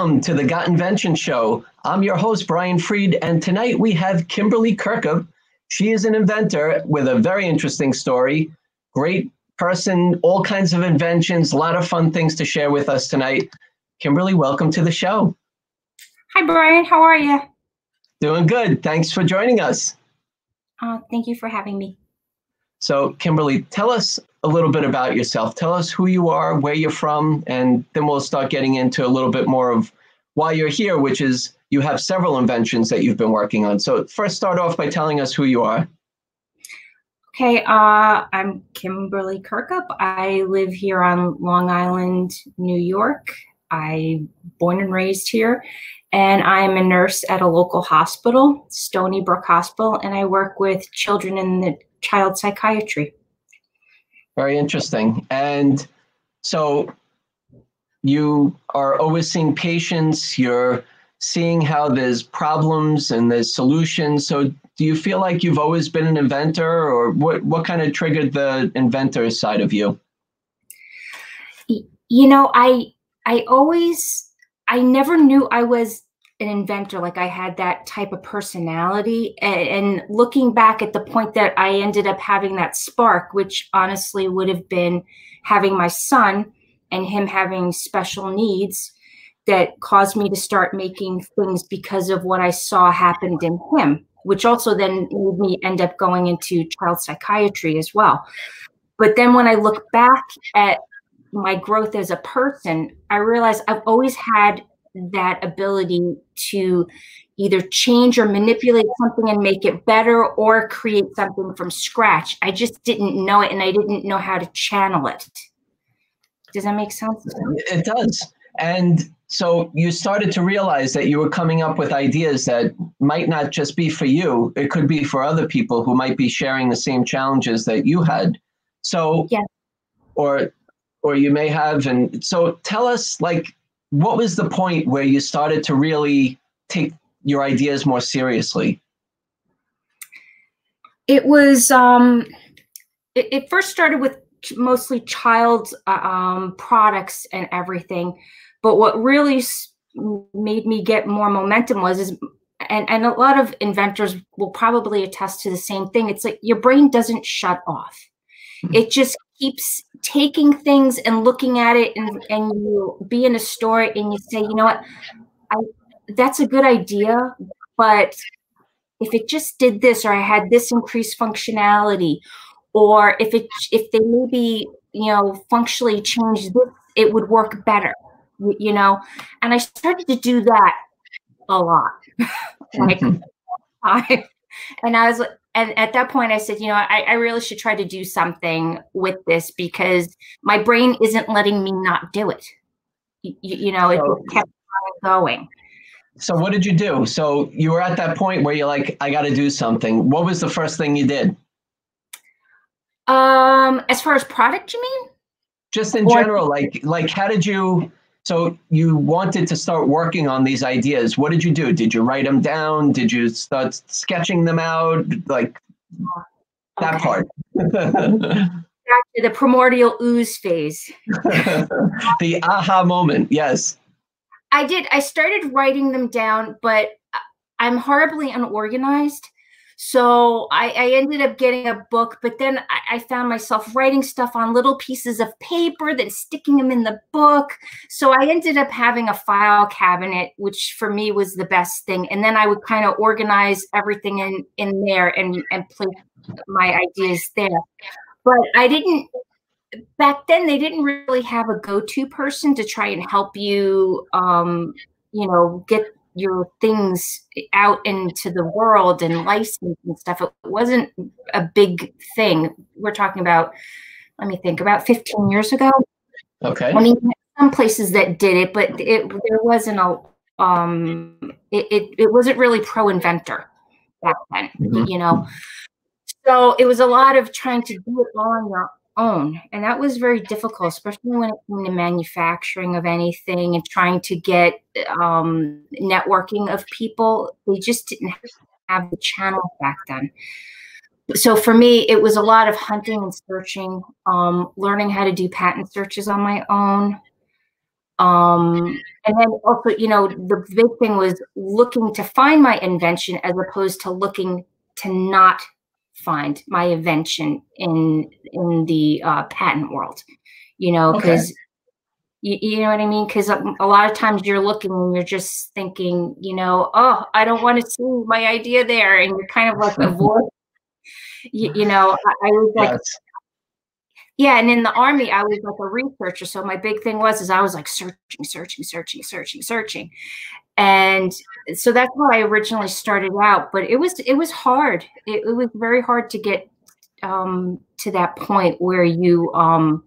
Welcome to the Got Invention Show. I'm your host, Brian Fried, and tonight we have Kimberly Kirkup. She is an inventor with a very interesting story. Great person, all kinds of inventions, a lot of fun things to share with us tonight. Kimberly, welcome to the show. Hi, Brian. How are you? Doing good. Thanks for joining us. Uh, thank you for having me. So, Kimberly, tell us a little bit about yourself. Tell us who you are, where you're from, and then we'll start getting into a little bit more of why you're here, which is you have several inventions that you've been working on. So, first, start off by telling us who you are. Okay, uh, I'm Kimberly Kirkup. I live here on Long Island, New York. I born and raised here, and I am a nurse at a local hospital, Stony Brook Hospital, and I work with children in the child psychiatry. Very interesting. And so you are always seeing patients, you're seeing how there's problems and there's solutions. So do you feel like you've always been an inventor or what, what kind of triggered the inventor side of you? You know, I I always I never knew I was an inventor like i had that type of personality and, and, looking back at the point that i ended up having that spark which honestly would have been having my son and him having special needs that caused me to start making things because of what i saw happened in him which also then made me end up going into child psychiatry as well but then when i look back at my growth as a person i realize i've always had that ability to either change or manipulate something and make it better or create something from scratch. I just didn't know it and I didn't know how to channel it. Does that make sense? It does. And so you started to realize that you were coming up with ideas that might not just be for you, it could be for other people who might be sharing the same challenges that you had. So, yeah. or or you may have and so tell us like what was the point where you started to really take your ideas more seriously? It was, um, it, it first started with mostly child uh, um, products and everything. But what really made me get more momentum was, is, and, and a lot of inventors will probably attest to the same thing. It's like your brain doesn't shut off. Mm-hmm. It just keeps taking things and looking at it and, and you be in a store and you say, you know what, I that's a good idea, but if it just did this or I had this increased functionality, or if it if they maybe you know functionally changed this, it would work better, you know. And I started to do that a lot, like mm-hmm. I, and I was and at that point i said you know I, I, really should try to do something with this because my brain isn't letting me not do it. You, you know it kept going. So what did you do? So you were at that point where you're like i got to do something. What was the first thing you did um as far as product you mean just in or, general like like how did you so you wanted to start working on these ideas. What did you do? Did you write them down? Did you start sketching them out? Like that okay. part. Back to the primordial ooze phase. the aha moment, yes. I did. I started writing them down, but I'm horribly unorganized. So I, I, ended up getting a book, but then I, I, found myself writing stuff on little pieces of paper, then sticking them in the book. So I ended up having a file cabinet, which for me was the best thing. And then I would kind of organize everything in in there and and place my ideas there. But I didn't back then. They didn't really have a go to person to try and help you, um, you know, get your things out into the world and license and stuff. It wasn't a big thing. We're talking about, let me think, about 15 years ago. Okay. I mean, some places that did it, but it there wasn't a um it it, it wasn't really pro inventor back then, mm-hmm. you know. So it was a lot of trying to do it all on your own. And that was very difficult, especially when it came to manufacturing of anything and trying to get um, networking of people. They just didn't have the channel back then. So for me, it was a lot of hunting and searching, um, learning how to do patent searches on my own. Um, and then also, you know, the big thing was looking to find my invention as opposed to looking to not find my invention in in the uh, patent world. You know, because okay. you, you know what I mean? Because a, a lot of times you're looking and you're just thinking, you know, oh, I don't want to see my idea there, and you're kind of like avoid. you, you know, I, I was like. Yes yeah and in the army i was like a researcher so my big thing was is i was like searching searching searching searching searching and so that's how i originally started out but it was it was hard. It, it was very hard to get um, to that point where you um,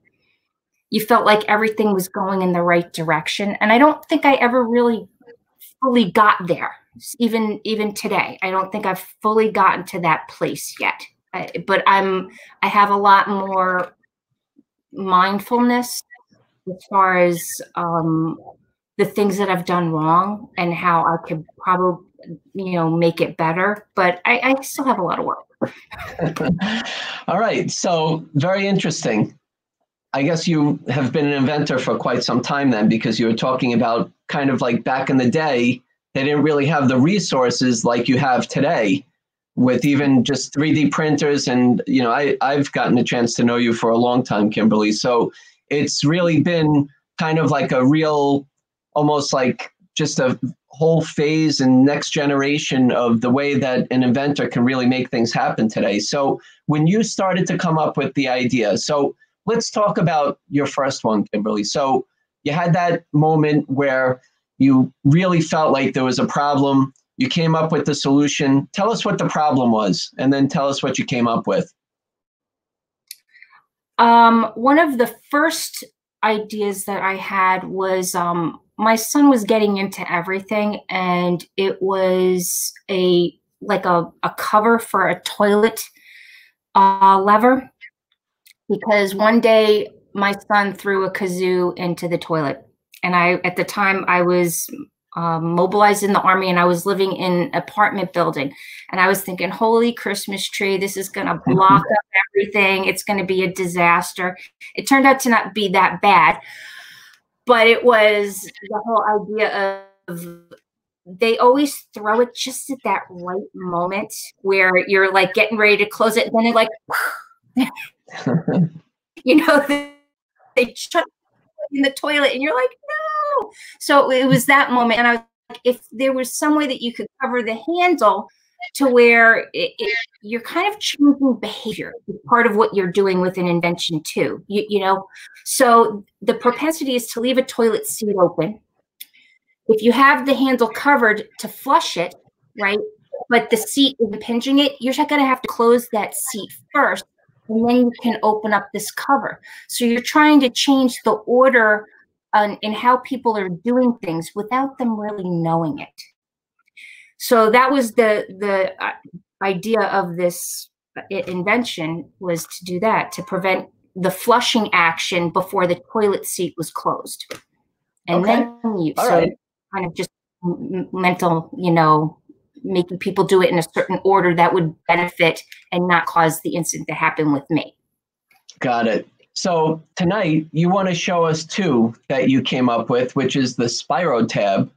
you felt like everything was going in the right direction. And i don't think i ever really fully got there even even today. I don't think i've fully gotten to that place yet. I, but i'm i have a lot more mindfulness as far as um, the things that I've done wrong and how I could probably, you know, make it better. But I, I still have a lot of work. All right. So, very interesting. I guess you have been an inventor for quite some time then, because you were talking about kind of like back in the day, they didn't really have the resources like you have today with even just 3D printers. And, you know, I, I've gotten a chance to know you for a long time, Kimberly. So it's really been kind of like a real, almost like just a whole phase and next generation of the way that an inventor can really make things happen today. So when you started to come up with the idea, so let's talk about your first one, Kimberly. So you had that moment where you really felt like there was a problem you came up with the solution. Tell us what the problem was, and then tell us what you came up with. Um, one of the first ideas that I had was um, my son was getting into everything, and it was a like a, a cover for a toilet uh, lever because one day my son threw a kazoo into the toilet and i at the time i was um, mobilized in the army and I was living in an apartment building. And I was thinking, holy Christmas tree, this is going to block up everything. It's going to be a disaster. It turned out to not be that bad. But it was the whole idea of they always throw it just at that right moment where you're like getting ready to close it. And then they're like, you know, they, they shut in the toilet and you're like, no. So it was that moment. And I was like, if there was some way that you could cover the handle to where it, it, you're kind of changing behavior, part of what you're doing with an invention too, you, you know? So the propensity is to leave a toilet seat open. If you have the handle covered to flush it, right? But the seat is impinging it, you're going to have to close that seat first and then you can open up this cover. So you're trying to change the order on, in how people are doing things without them really knowing it. So that was the the uh, idea of this uh, invention was to do that to prevent the flushing action before the toilet seat was closed, and okay. then you All so right. kind of just mental, you know, making people do it in a certain order that would benefit and not cause the incident to happen with me. Got it. So tonight you want to show us two that you came up with, which is the Spiro tab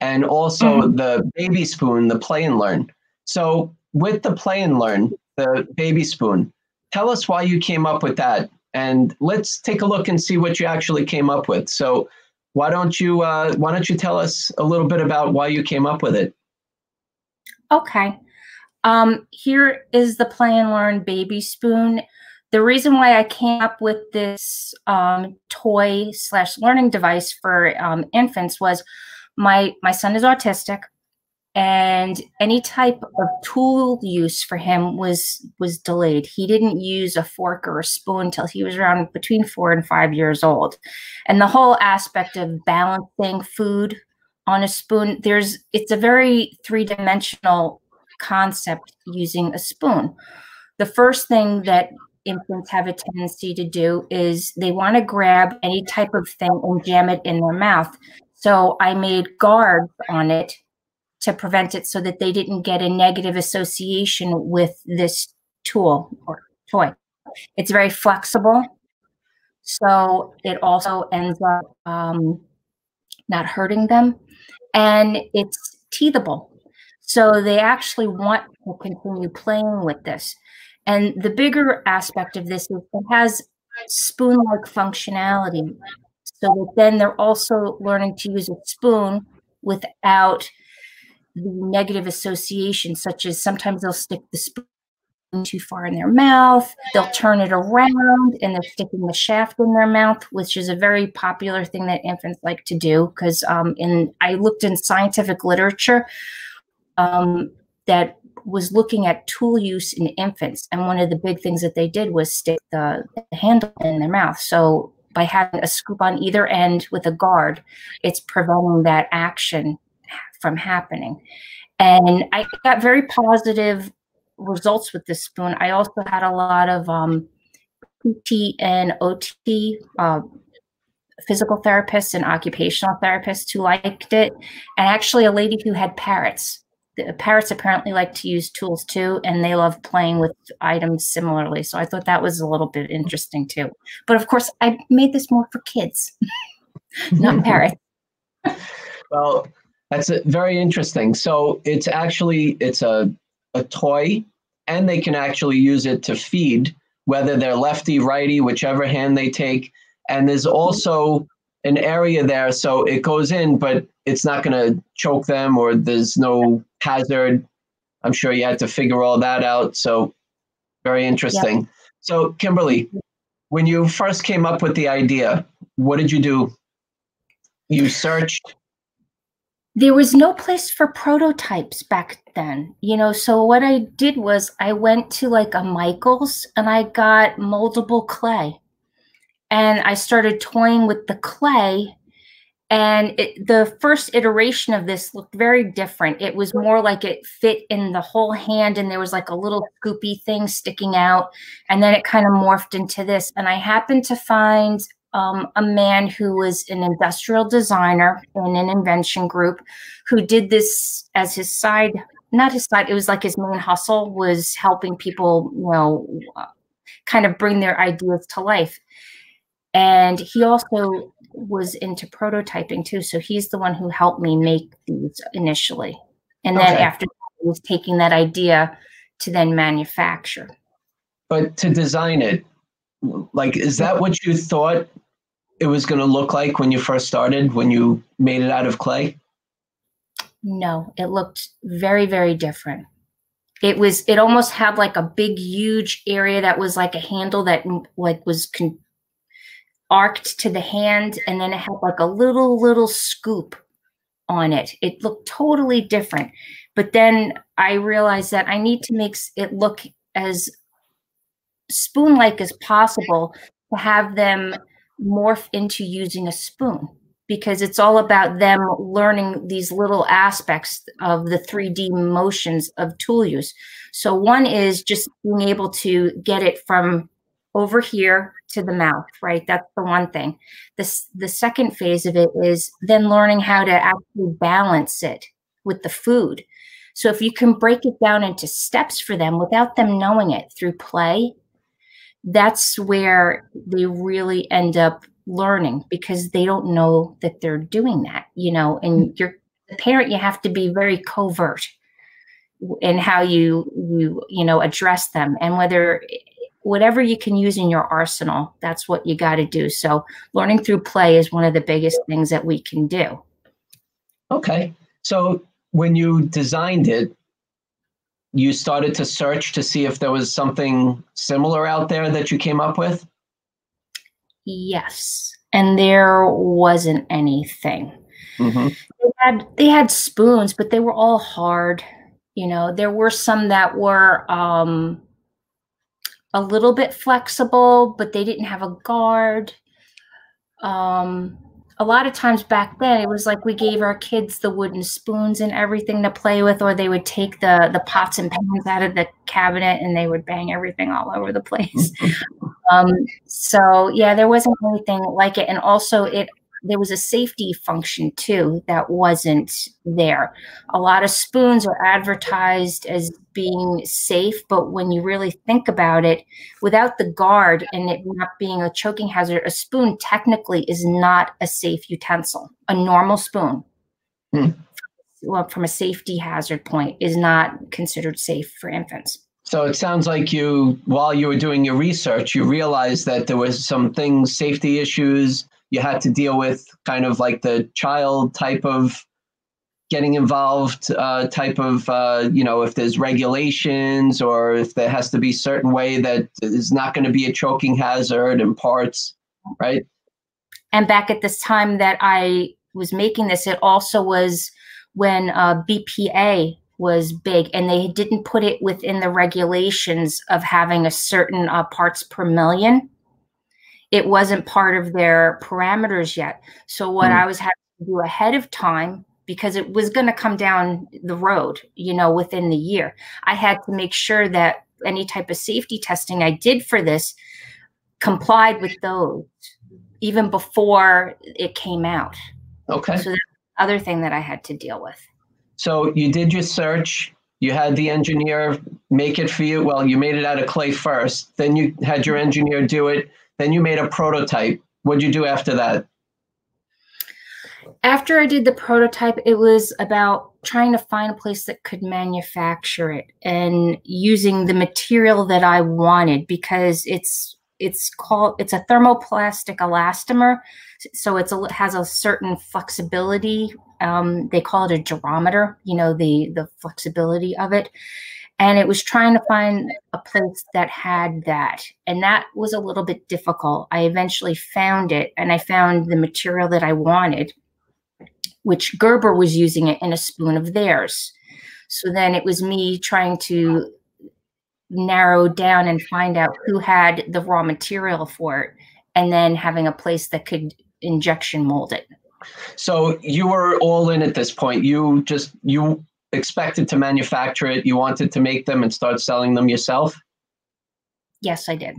and also mm-hmm. the baby spoon, the play and learn. So with the play and learn, the baby spoon, tell us why you came up with that. And let's take a look and see what you actually came up with. So why don't you uh, why don't you tell us a little bit about why you came up with it? Okay. Um, here is the Play and Learn Baby Spoon. The reason why I came up with this um, toy slash learning device for um, infants was my my son is autistic, and any type of tool use for him was was delayed. He didn't use a fork or a spoon until he was around between four and five years old, and the whole aspect of balancing food on a spoon there's it's a very three-dimensional concept using a spoon. The first thing that infants have a tendency to do is they want to grab any type of thing and jam it in their mouth so i made guards on it to prevent it so that they didn't get a negative association with this tool or toy it's very flexible so it also ends up um, not hurting them. And it's teethable. So they actually want to continue playing with this. And the bigger aspect of this is it has spoon like functionality. So that then they're also learning to use a spoon without the negative association, such as sometimes they'll stick the spoon too far in their mouth. They'll turn it around and they're sticking the shaft in their mouth, which is a very popular thing that infants like to do. Because um, in I looked in scientific literature um, that was looking at tool use in infants, and one of the big things that they did was stick the, the handle in their mouth. So by having a scoop on either end with a guard, it's preventing that action from happening. And I got very positive results with this spoon. I also had a lot of um, PT and OT, uh, physical therapists and occupational therapists who liked it, and actually a lady who had parrots. The parrots apparently like to use tools too, and they love playing with items similarly. So I thought that was a little bit interesting too. But of course, I made this more for kids, not parrots. well, that's very interesting. So it's actually it's a a toy and they can actually use it to feed, whether they're lefty, righty, whichever hand they take. And there's also an area there, so it goes in, but it's not going to choke them or there's no hazard. I'm sure you had to figure all that out. So, very interesting. Yep. So, Kimberly, when you first came up with the idea, what did you do? You searched there was no place for prototypes back then you know so what i did was i went to like a michael's and i got moldable clay and i started toying with the clay and it, the first iteration of this looked very different. It was more like it fit in the whole hand and there was like a little scoopy thing sticking out. And then it kind of morphed into this. And i happened to find um, a man who was an industrial designer in an invention group who did this as his side not his side it was like his main hustle was helping people you know kind of bring their ideas to life. And he also was into prototyping too so he's the one who helped me make these initially. And then okay. after he was taking that idea to then manufacture. But to design it like is that what you thought it was going to look like when you first started when you made it out of clay? No it looked very very different. It was it almost had like a big huge area that was like a handle that like was con- arced to the hand and then it had like a little little scoop on it it looked totally different but then i realized that i need to make it look as spoon like as possible to have them morph into using a spoon because it's all about them learning these little aspects of the 3D motions of tool use. So one is just being able to get it from over here to the mouth, right? That's the one thing. This the second phase of it is then learning how to actually balance it with the food. So if you can break it down into steps for them without them knowing it through play, that's where they really end up learning because they don't know that they're doing that, you know, and mm-hmm. you're the parent, you have to be very covert in how you you you know address them and whether whatever you can use in your arsenal that's what you got to do so learning through play is one of the biggest things that we can do okay so when you designed it you started to search to see if there was something similar out there that you came up with? Yes, and there wasn't anything. Mm-hmm. They had they had spoons, but they were all hard. You know, there were some that were um, a little bit flexible, but they didn't have a guard. Um, a lot of times back then it was like we gave our kids the wooden spoons and everything to play with or they would take the the pots and pans out of the cabinet and they would bang everything all over the place um, so yeah there wasn't anything like it and also it there was a safety function too that wasn't there. A lot of spoons are advertised as being safe, but when you really think about it, without the guard and it not being a choking hazard, a spoon technically is not a safe utensil. A normal spoon, hmm. well, from a safety hazard point, is not considered safe for infants. So it sounds like you, while you were doing your research, you realized that there was some things, safety issues you had to deal with, kind of like the child type of getting involved uh, type of uh, you know if there's regulations or if there has to be certain way that is not going to be a choking hazard in parts right? And back at this time that i was making this it also was when uh, bpa was big and they didn't put it within the regulations of having a certain uh, parts per million it wasn't part of their parameters yet so what mm. i was having to do ahead of time because it was going to come down the road you know within the year i had to make sure that any type of safety testing i did for this complied with those even before it came out okay so that's the other thing that i had to deal with so you did your search, you had the engineer make it for you. Well, you made it out of clay first, then you had your engineer do it, then you made a prototype. What'd you do after that? After I did the prototype, it was about trying to find a place that could manufacture it and using the material that I wanted because it's it's called it's a thermoplastic elastomer so it's a, has a certain flexibility um, they call it a durometer you know the the flexibility of it and it was trying to find a place that had that. And that was a little bit difficult. I eventually found it and i found the material that i wanted which gerber was using it in a spoon of theirs. So then it was me trying to narrow down and find out who had the raw material for it and then having a place that could injection mold it. So you were all in at this point. You just you expected to manufacture it you wanted to make them and start selling them yourself? Yes i did.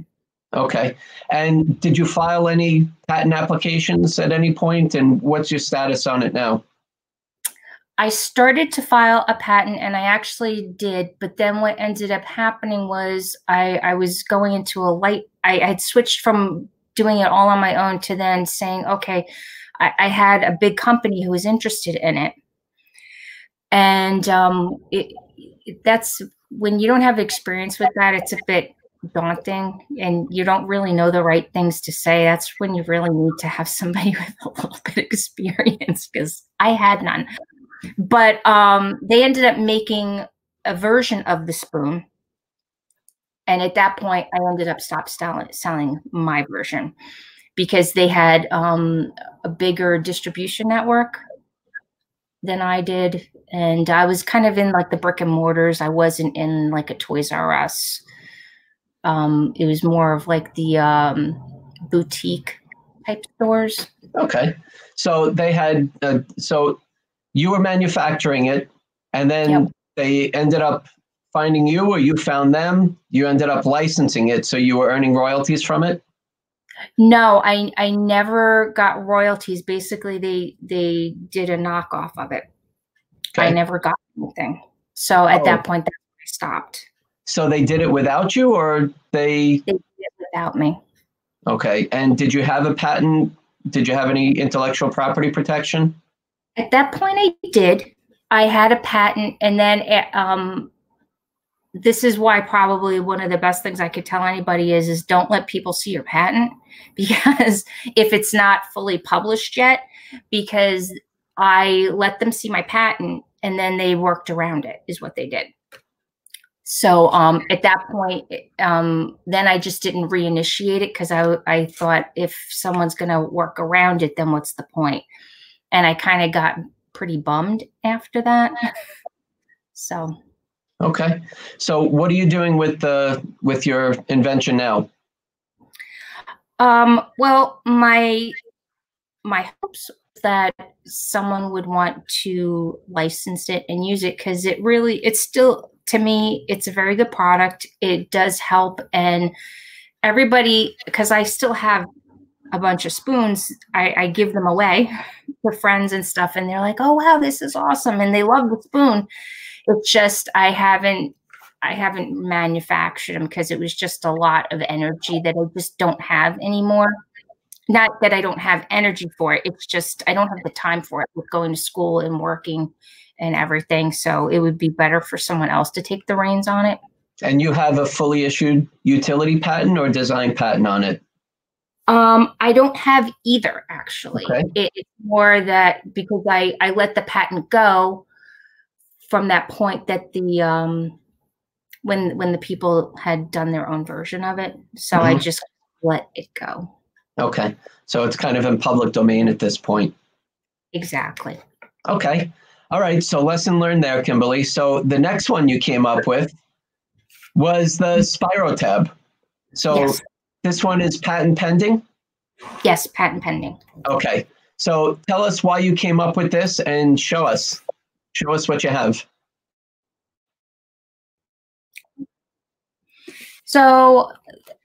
Okay. And did you file any patent applications at any point and what's your status on it now? I started to file a patent and I actually did, but then what ended up happening was I, I was going into a light, I, had switched from doing it all on my own to then saying, okay, I, I had a big company who was interested in it. And um, it, that's when you don't have experience with that, it's a bit daunting and you don't really know the right things to say. That's when you really need to have somebody with a little bit of experience because I had none. But um, they ended up making a version of the spoon. And at that point, I ended up stop selling, selling my version because they had um, a bigger distribution network than I did. And I was kind of in like the brick and mortars. I wasn't in like a Toys R Us. Um, it was more of like the um, boutique type stores. Okay. So they had, uh, so you were manufacturing it and then yep. they ended up finding you or you found them you ended up licensing it so you were earning royalties from it no i i never got royalties. Basically they they did a knockoff of it. Okay. i never got anything. So at oh. that point that's i stopped. So they did it without you or they they did it without me. Okay and did you have a patent? Did you have any intellectual property protection? At that point, I did. I had a patent, and then eh, um, this is why probably one of the best things I could tell anybody is is don't let people see your patent because if it's not fully published yet, because I let them see my patent and then they worked around it is what they did. So um, at that point, um, then I just didn't reinitiate it because I I thought if someone's going to work around it, then what's the point? and I kind of got pretty bummed after that. So. Okay. So what are you doing with the with your invention now? Um, well, my my hopes that someone would want to license it and use it because it really it's still to me it's a very good product. It does help and everybody because I still have a bunch of spoons, I, I give them away to friends and stuff, and they're like, "Oh wow, this is awesome!" and they love the spoon. It's just I haven't I haven't manufactured them because it was just a lot of energy that I just don't have anymore. Not that I don't have energy for it. It's just I don't have the time for it with going to school and working and everything. So it would be better for someone else to take the reins on it. And you have a fully issued utility patent or design patent on it? Um, I don't have either actually. Okay. It, it's more that because I I let the patent go from that point that the um when when the people had done their own version of it. So I Mhm. just let it go. Okay. So it's kind of in public domain at this point. Exactly. Okay. All right. So lesson learned there, Kimberly. So the next one you came up with was the Spirotab. So Yes. this one is patent pending. Yes, patent pending. Okay. So tell us why you came up with this and show us. Show us what you have. So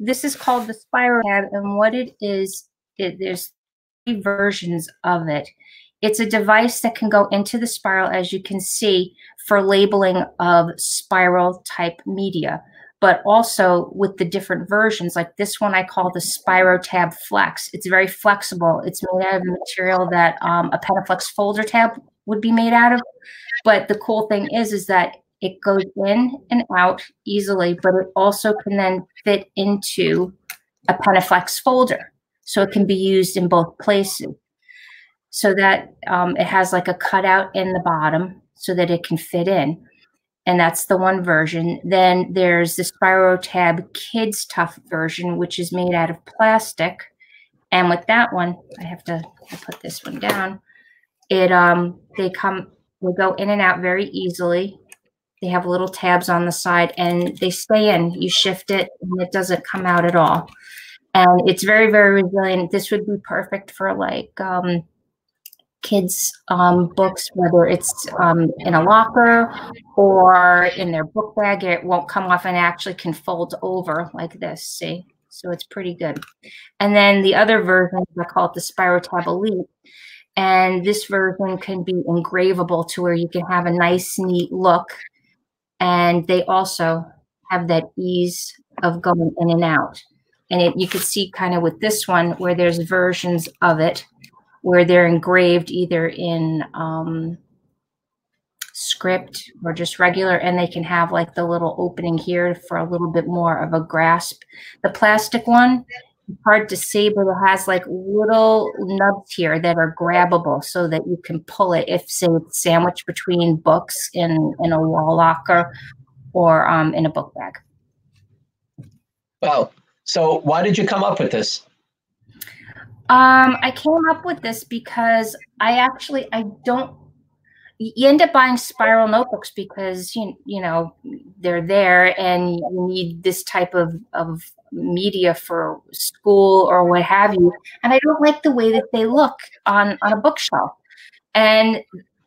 this is called the Spiral Tab, and what it is, it, there's three versions of it. It's a device that can go into the spiral, as you can see, for labeling of spiral type media, but also with the different versions. Like this one, I call the Spiro Tab Flex. It's very flexible. It's made out of a material that um, a Pendaflex folder tab would be made out of. But the cool thing is, is that it goes in and out easily, but it also can then fit into a Pendaflex folder. So it can be used in both places. So that um, it has like a cutout in the bottom so that it can fit in. And that's the one version. Then there's the Spiro Tab Kids Tough version, which is made out of plastic. And with that one, I have to I put this one down. It um they come they go in and out very easily. They have little tabs on the side and they stay in. You shift it and it doesn't come out at all. And it's very, very resilient. This would be perfect for like um, kids' um, books, whether it's um, in a locker or in their book bag. It won't come off and actually can fold over like this. See? So it's pretty good. And then the other version, I call it the Spirotab Elite. And this version can be engravable to where you can have a nice, neat look. And they also have that ease of going in and out. And it, you could see kind of with this one where there's versions of it where they're engraved either in um, script or just regular, and they can have like the little opening here for a little bit more of a grasp. The plastic one, hard to see, but it has like little nubs here that are grabbable so that you can pull it if, say, it's sandwiched between books in, in a wall locker or um, in a book bag. Wow. So why did you come up with this? Um, I came up with this because I actually I don't. You end up buying spiral notebooks because you you know they're there and you need this type of of media for school or what have you. And I don't like the way that they look on on a bookshelf. And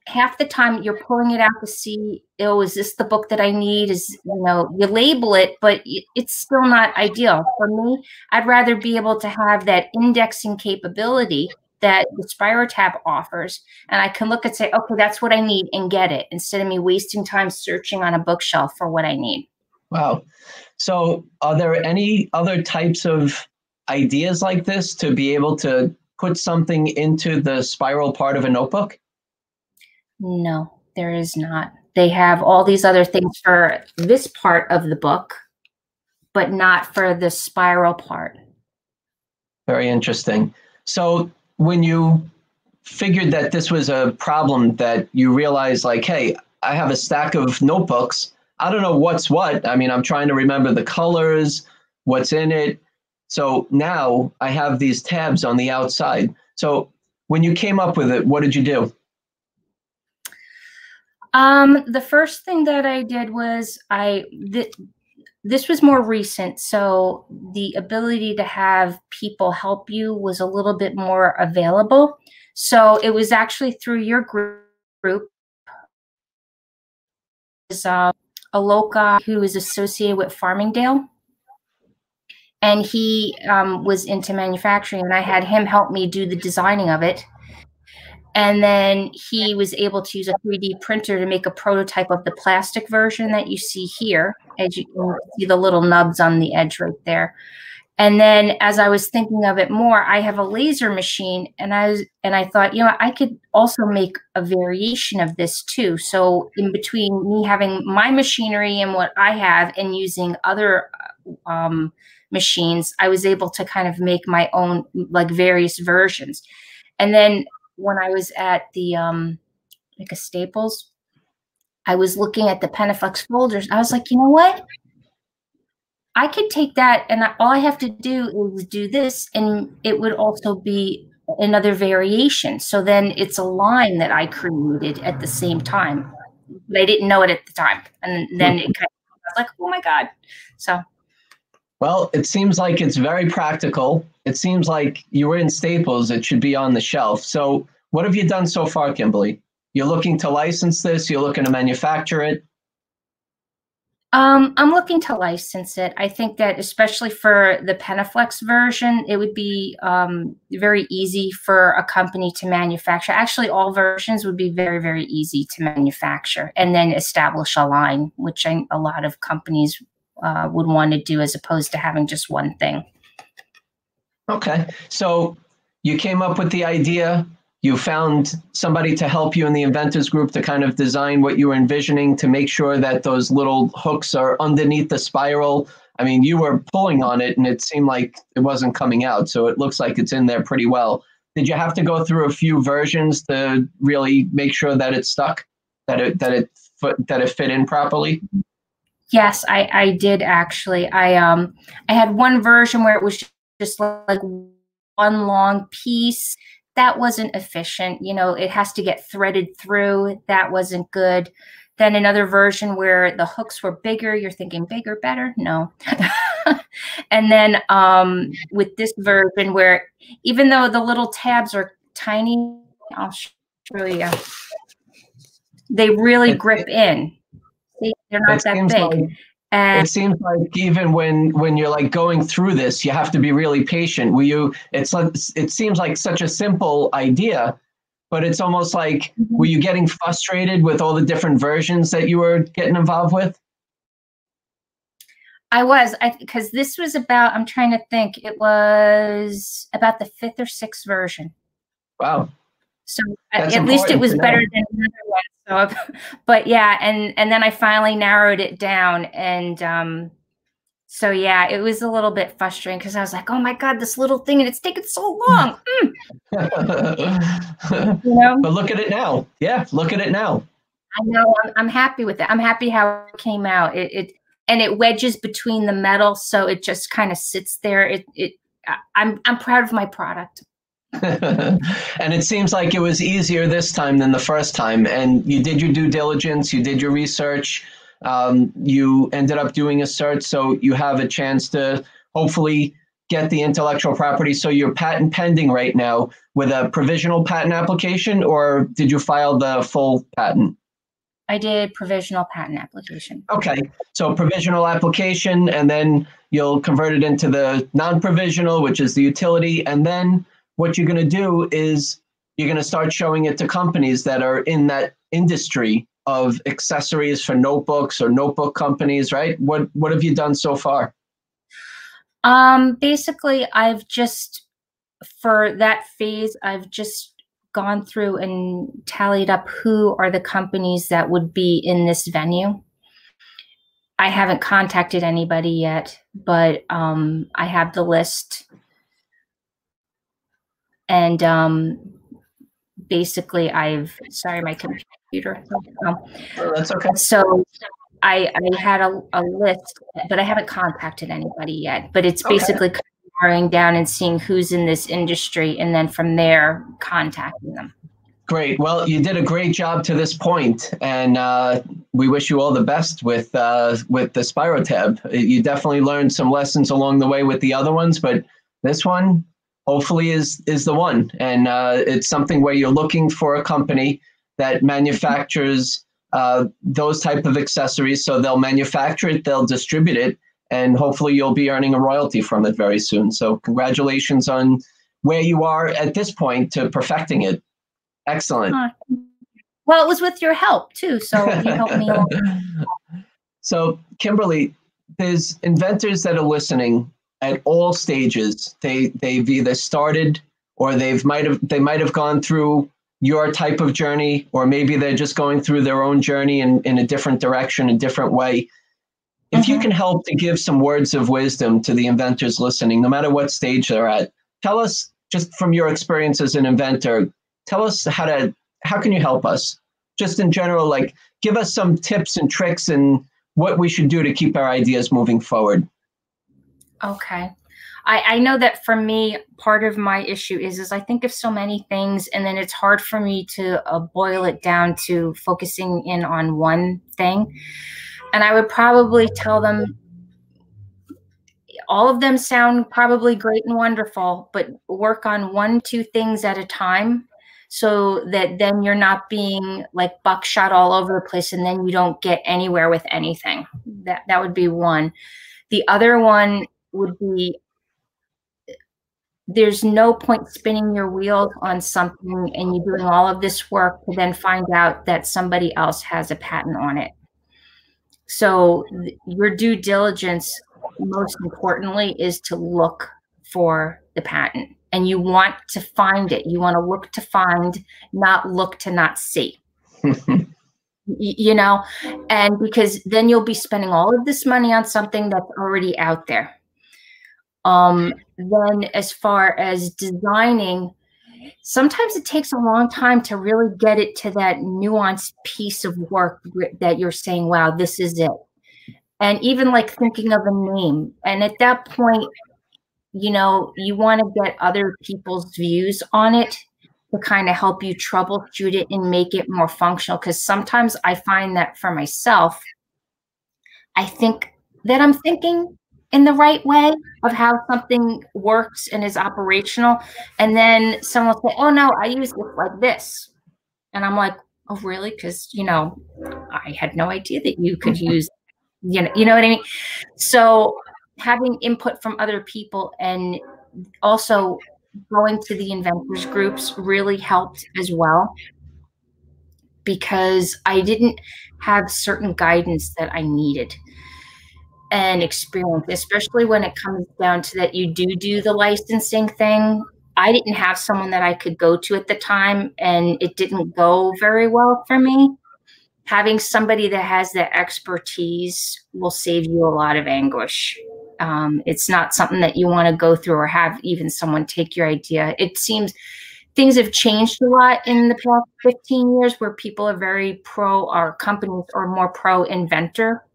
half the time you're pulling it out to see oh is this the book that i need is you know you label it but it's still not ideal for me i'd rather be able to have that indexing capability that the spirotab offers and i can look and say okay that's what i need and get it instead of me wasting time searching on a bookshelf for what i need wow so are there any other types of ideas like this to be able to put something into the spiral part of a notebook no, there is not. They have all these other things for this part of the book, but not for the spiral part. Very interesting. So when you figured that this was a problem that you realized like, hey, I have a stack of notebooks. I don't know what's what. I mean, I'm trying to remember the colors, what's in it. So now I have these tabs on the outside. So when you came up with it, what did you do? Um, the first thing that I did was I th- this was more recent, so the ability to have people help you was a little bit more available. So it was actually through your group. group uh, Aloka, who is associated with Farmingdale, and he um, was into manufacturing, and I had him help me do the designing of it. And then he was able to use a 3D printer to make a prototype of the plastic version that you see here, as you can see the little nubs on the edge right there. And then as I was thinking of it more, I have a laser machine and I was and I thought, you know, I could also make a variation of this too. So in between me having my machinery and what I have and using other um, machines, I was able to kind of make my own like various versions. And then when I was at the um like a Staples, I was looking at the Pendaflex folders. I was like, you know what? I could take that and all I have to do is do this, and it would also be another variation. So then it's a line that I created at the same time. I didn't know it at the time. And then it kind of was like, oh my God. So well, it seems like it's very practical. It seems like you were in Staples, it should be on the shelf. So what have you done so far, Kimberly? You're looking to license this, you're looking to manufacture it. Um, I'm looking to license it. I think that especially for the Pendaflex version, it would be um, very easy for a company to manufacture. Actually, all versions would be very, very easy to manufacture and then establish a line, which I, a lot of companies uh, would want to do as opposed to having just one thing. Okay. So you came up with the idea you found somebody to help you in the inventors group to kind of design what you were envisioning to make sure that those little hooks are underneath the spiral. I mean, you were pulling on it and it seemed like it wasn't coming out. So it looks like it's in there pretty well. Did you have to go through a few versions to really make sure that it stuck, that it that it that it fit in properly? Yes, I I did actually. I um I had one version where it was just like one long piece that wasn't efficient. You know, it has to get threaded through. That wasn't good. Then another version where the hooks were bigger. You're thinking bigger, better? No. and then um, with this version where even though the little tabs are tiny, I'll show you. They really grip in. They're not that big. Like, and it seems like even when when you're like going through this, you have to be really patient. Will you? It's like it seems like such a simple idea, but it's almost like mm-hmm. were you getting frustrated with all the different versions that you were getting involved with? I was, I because this was about. I'm trying to think. It was about the fifth or sixth version. Wow. So That's at least it was better than another one. So, but yeah, and and then I finally narrowed it down, and um, so yeah, it was a little bit frustrating because I was like, oh my god, this little thing, and it's taken so long. Mm. you know? But look at it now. Yeah, look at it now. I know. I'm, I'm happy with it. I'm happy how it came out. It, it and it wedges between the metal, so it just kind of sits there. It it. I'm I'm proud of my product. and it seems like it was easier this time than the first time. And you did your due diligence, you did your research, um, you ended up doing a search, so you have a chance to hopefully get the intellectual property. So you're patent pending right now with a provisional patent application, or did you file the full patent? I did provisional patent application. Okay, so provisional application, and then you'll convert it into the non-provisional, which is the utility, and then what you're going to do is you're going to start showing it to companies that are in that industry of accessories for notebooks or notebook companies, right? What what have you done so far? Um, basically, I've just for that phase, I've just gone through and tallied up who are the companies that would be in this venue. I haven't contacted anybody yet, but um, I have the list and um, basically I've sorry my computer. Um, oh, that's okay. So I I had a, a list, but I haven't contacted anybody yet. But it's basically okay. narrowing down and seeing who's in this industry, and then from there contacting them. Great. Well, you did a great job to this point, and uh, we wish you all the best with uh, with the SpiroTab. You definitely learned some lessons along the way with the other ones, but this one hopefully is is the one. And uh, it's something where you're looking for a company that manufactures uh, those type of accessories. So they'll manufacture it, they'll distribute it, and hopefully you'll be earning a royalty from it very soon. So congratulations on where you are at this point to perfecting it. Excellent. Well, it was with your help too, so you helped me. so, Kimberly, there's inventors that are listening at all stages. They they've either started or they've might have they might have gone through your type of journey, or maybe they're just going through their own journey in, in a different direction, a different way. If mm-hmm. you can help to give some words of wisdom to the inventors listening, no matter what stage they're at, tell us just from your experience as an inventor, tell us how to how can you help us? Just in general, like give us some tips and tricks and what we should do to keep our ideas moving forward. Okay. I, I know that for me, part of my issue is is I think of so many things, and then it's hard for me to uh, boil it down to focusing in on one thing. And I would probably tell them all of them sound probably great and wonderful, but work on one, two things at a time so that then you're not being like buckshot all over the place and then you don't get anywhere with anything. That that would be one. The other one would be there's no point spinning your wheels on something and you're doing all of this work to then find out that somebody else has a patent on it. So your due diligence, most importantly, is to look for the patent and you want to find it. You want to look to find, not look to not see. you know, and because then you'll be spending all of this money on something that's already out there. Um, then, as far as designing, sometimes it takes a long time to really get it to that nuanced piece of work that you're saying, wow, this is it. And even like thinking of a name. And at that point, you know, you want to get other people's views on it to kind of help you troubleshoot it and make it more functional. Because sometimes I find that for myself, I think that I'm thinking in the right way of how something works and is operational. And then someone will say, oh no, I use it like this. And I'm like, oh really? Because you know, I had no idea that you could mm-hmm. use, you know, you know what I mean? So having input from other people and also going to the inventors groups really helped as well because I didn't have certain guidance that I needed and experience, especially when it comes down to that you do do the licensing thing. I didn't have someone that I could go to at the time, and it didn't go very well for me. Having somebody that has that expertise will save you a lot of anguish. Um, it's not something that you want to go through or have even someone take your idea. It seems things have changed a lot in the past 15 years where people are very pro, our companies are more pro inventor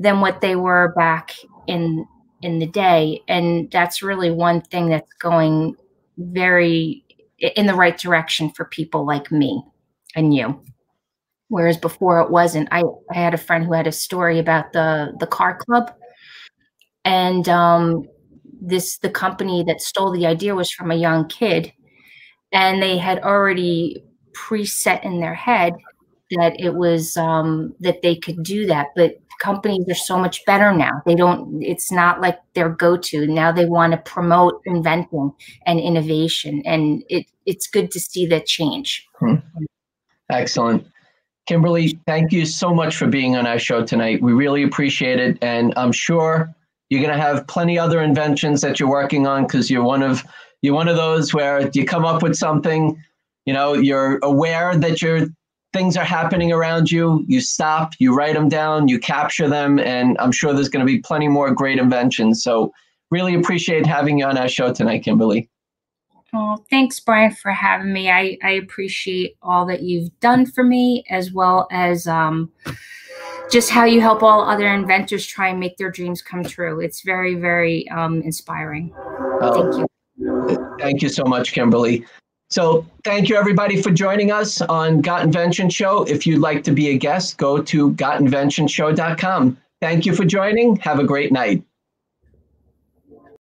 than what they were back in in the day. And that's really one thing that's going very in the right direction for people like me and you. Whereas before it wasn't. I i had a friend who had a story about the the car club. And um this the company that stole the idea was from a young kid. And they had already preset in their head that it was um, that they could do that but companies are so much better now. They don't, it's not like their go to. Now they want to promote inventing and innovation. And it, it's good to see that change. Hmm. Excellent. Kimberly, thank you so much for being on our show tonight. We really appreciate it. And I'm sure you're going to have plenty other inventions that you're working on because you're one of you're one of those where you come up with something, you know, you're aware that you're things are happening around you, you stop, you write them down, you capture them, and I'm sure there's going to be plenty more great inventions. So, really appreciate having you on our show tonight, Kimberly. Oh, thanks, Brian, for having me. I, I appreciate all that you've done for me, as well as um, just how you help all other inventors try and make their dreams come true. It's very, very um, inspiring. Oh, thank you. Thank you so much, Kimberly. So thank you everybody for joining us on Got Invention Show. If you'd like to be a guest, go to gotinventionshow.com. Thank you for joining. Have a great night.